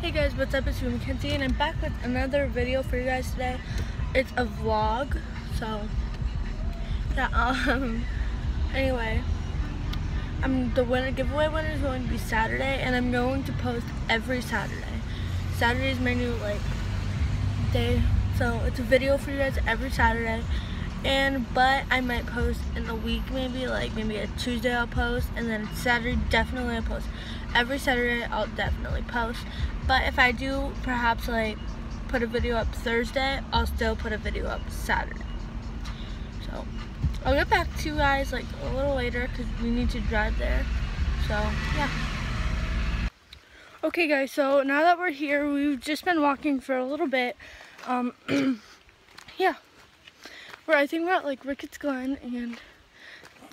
Hey guys, what's up? It's Rue Mackenzie and I'm back with another video for you guys today. It's a vlog, so yeah, um anyway. I'm the winner giveaway winner is going to be Saturday and I'm going to post every Saturday. Saturday is my new like day. So it's a video for you guys every Saturday. And but I might post in the week maybe like maybe a Tuesday I'll post and then Saturday definitely I'll post. Every Saturday I'll definitely post. But if I do perhaps like put a video up Thursday, I'll still put a video up Saturday. So I'll get back to you guys like a little later because we need to drive there. So yeah. Okay guys, so now that we're here, we've just been walking for a little bit. Um, yeah. We're, I think we're at like Ricketts Glen and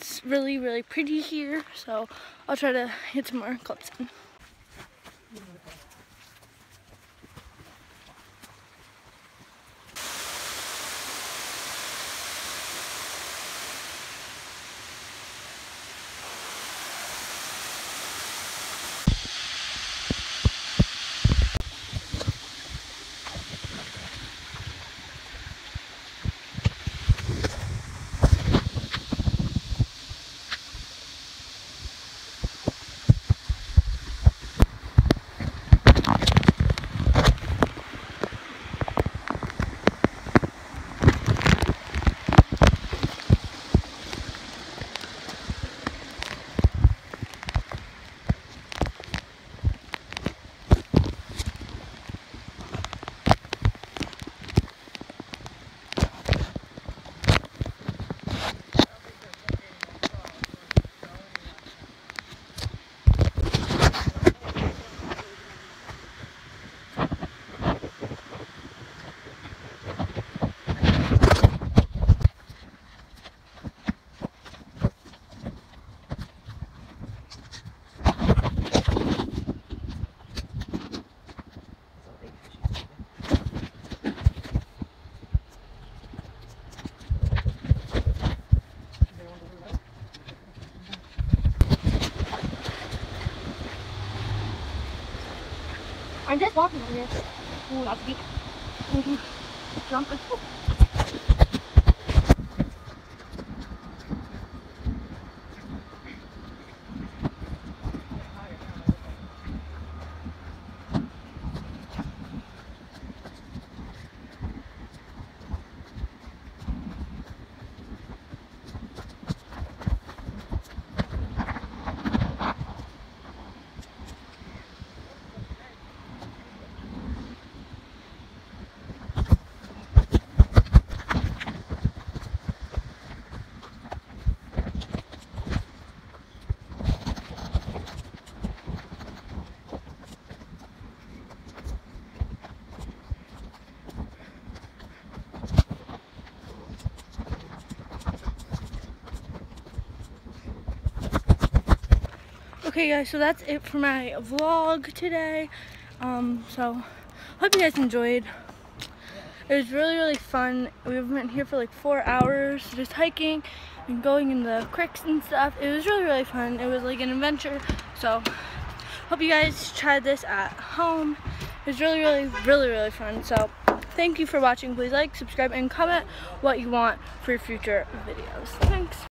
it's really, really pretty here. So I'll try to get some more clips in. I'm just walking on this. Oh, that's deep. Mm-hmm. Jump. Okay guys, so that's it for my vlog today. Um, so, hope you guys enjoyed. It was really, really fun. We've been here for like four hours, just hiking and going in the creeks and stuff. It was really, really fun. It was like an adventure. So, hope you guys tried this at home. It was really, really, really, really fun. So, thank you for watching. Please like, subscribe, and comment what you want for future videos. Thanks.